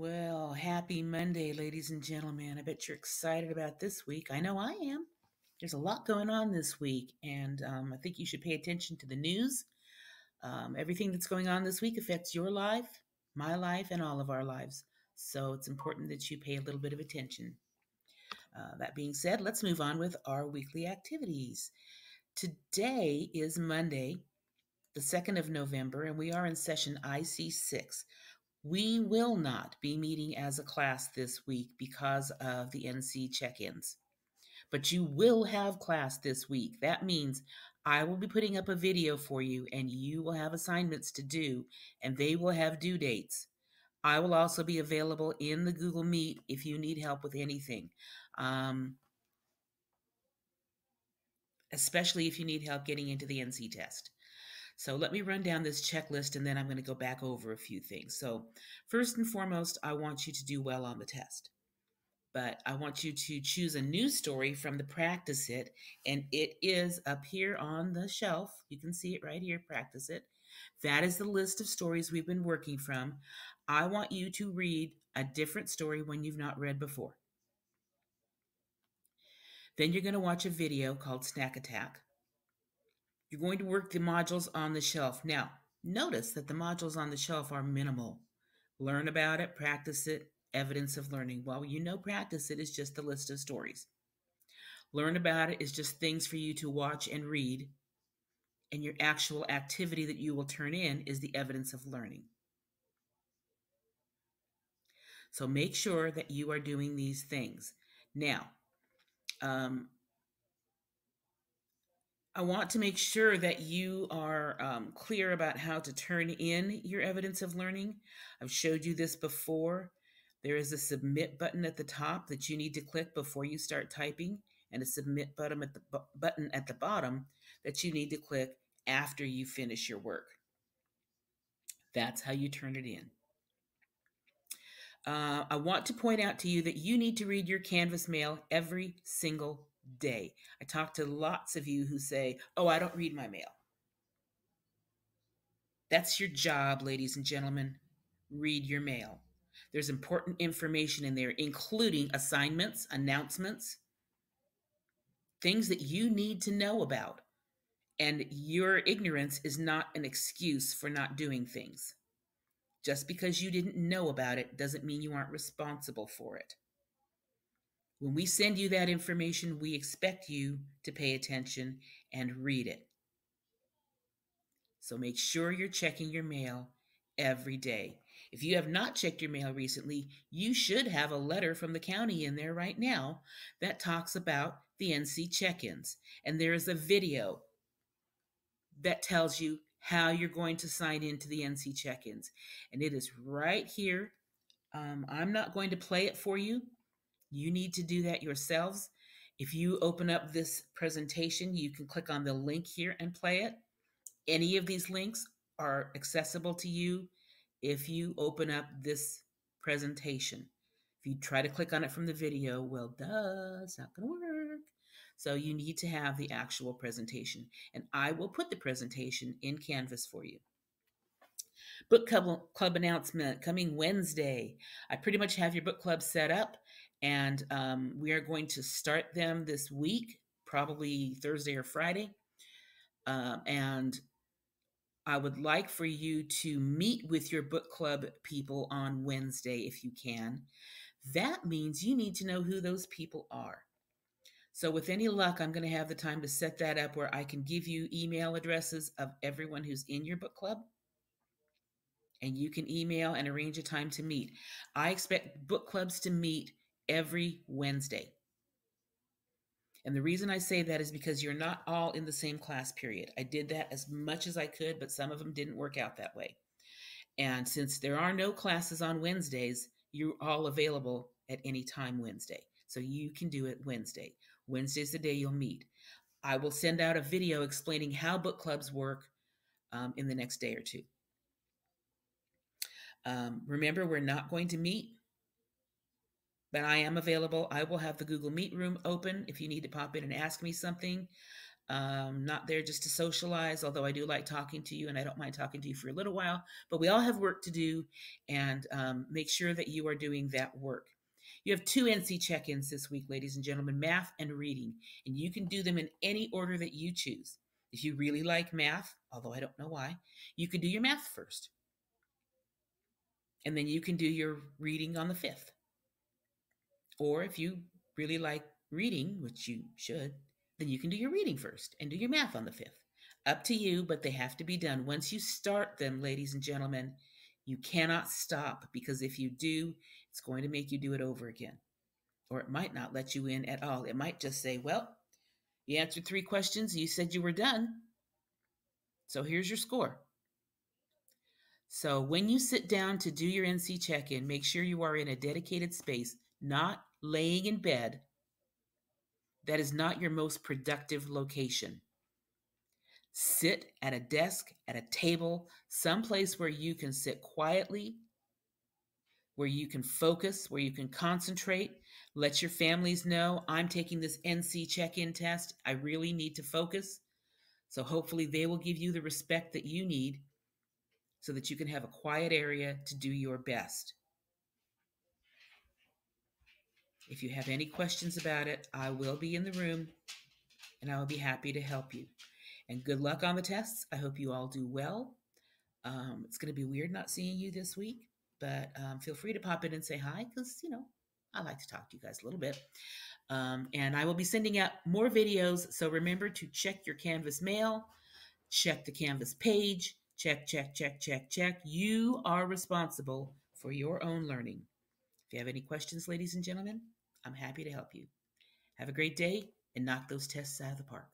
Well, happy Monday, ladies and gentlemen. I bet you're excited about this week. I know I am. There's a lot going on this week, and um, I think you should pay attention to the news. Um, everything that's going on this week affects your life, my life, and all of our lives. So it's important that you pay a little bit of attention. Uh, that being said, let's move on with our weekly activities. Today is Monday, the 2nd of November, and we are in session IC6. We will not be meeting as a class this week because of the NC check ins, but you will have class this week. That means I will be putting up a video for you, and you will have assignments to do, and they will have due dates. I will also be available in the Google Meet if you need help with anything, um, especially if you need help getting into the NC test. So let me run down this checklist and then I'm going to go back over a few things. So, first and foremost, I want you to do well on the test. But I want you to choose a new story from the practice it, and it is up here on the shelf. You can see it right here, practice it. That is the list of stories we've been working from. I want you to read a different story when you've not read before. Then you're going to watch a video called Snack Attack. You're going to work the modules on the shelf. Now, notice that the modules on the shelf are minimal. Learn about it, practice it, evidence of learning. Well, you know, practice it is just a list of stories. Learn about it is just things for you to watch and read. And your actual activity that you will turn in is the evidence of learning. So make sure that you are doing these things. Now, um, I want to make sure that you are um, clear about how to turn in your evidence of learning. I've showed you this before. There is a submit button at the top that you need to click before you start typing, and a submit button at the button at the bottom that you need to click after you finish your work. That's how you turn it in. Uh, I want to point out to you that you need to read your Canvas mail every single day. I talk to lots of you who say, Oh, I don't read my mail. That's your job, ladies and gentlemen. Read your mail. There's important information in there, including assignments, announcements, things that you need to know about. And your ignorance is not an excuse for not doing things. Just because you didn't know about it doesn't mean you aren't responsible for it. When we send you that information, we expect you to pay attention and read it. So make sure you're checking your mail every day. If you have not checked your mail recently, you should have a letter from the county in there right now that talks about the NC check ins. And there is a video that tells you how you're going to sign into the NC check ins. And it is right here. Um, I'm not going to play it for you you need to do that yourselves. If you open up this presentation, you can click on the link here and play it. Any of these links are accessible to you if you open up this presentation. If you try to click on it from the video, well, duh, it's not going to work. So you need to have the actual presentation. And I will put the presentation in Canvas for you. Book club, club announcement coming Wednesday. I pretty much have your book club set up. And um, we are going to start them this week, probably Thursday or Friday. Um, and I would like for you to meet with your book club people on Wednesday if you can. That means you need to know who those people are. So, with any luck, I'm going to have the time to set that up where I can give you email addresses of everyone who's in your book club. And you can email and arrange a time to meet. I expect book clubs to meet every Wednesday. And the reason I say that is because you're not all in the same class period. I did that as much as I could, but some of them didn't work out that way. And since there are no classes on Wednesdays, you're all available at any time Wednesday. So you can do it Wednesday. Wednesday's the day you'll meet. I will send out a video explaining how book clubs work um, in the next day or two. Um, remember, we're not going to meet but I am available. I will have the Google Meet room open if you need to pop in and ask me something. Um, not there just to socialize, although I do like talking to you and I don't mind talking to you for a little while. But we all have work to do and um, make sure that you are doing that work. You have two NC check ins this week, ladies and gentlemen math and reading, and you can do them in any order that you choose. If you really like math, although I don't know why, you can do your math first. And then you can do your reading on the fifth. Or if you really like reading, which you should, then you can do your reading first and do your math on the fifth. Up to you, but they have to be done. Once you start them, ladies and gentlemen, you cannot stop because if you do, it's going to make you do it over again. Or it might not let you in at all. It might just say, well, you answered three questions, you said you were done. So here's your score. So when you sit down to do your NC check in, make sure you are in a dedicated space, not laying in bed that is not your most productive location. Sit at a desk, at a table, someplace where you can sit quietly, where you can focus, where you can concentrate. Let your families know I'm taking this NC check in test. I really need to focus. So hopefully they will give you the respect that you need so that you can have a quiet area to do your best. If you have any questions about it, I will be in the room and I will be happy to help you. And good luck on the tests. I hope you all do well. Um, it's going to be weird not seeing you this week, but um, feel free to pop in and say hi because, you know, I like to talk to you guys a little bit. Um, and I will be sending out more videos. So remember to check your Canvas mail, check the Canvas page, check, check, check, check, check. You are responsible for your own learning. If you have any questions, ladies and gentlemen, I'm happy to help you. Have a great day and knock those tests out of the park.